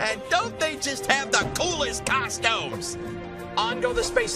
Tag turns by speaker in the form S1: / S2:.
S1: And don't they just have the coolest costumes?
S2: On go the space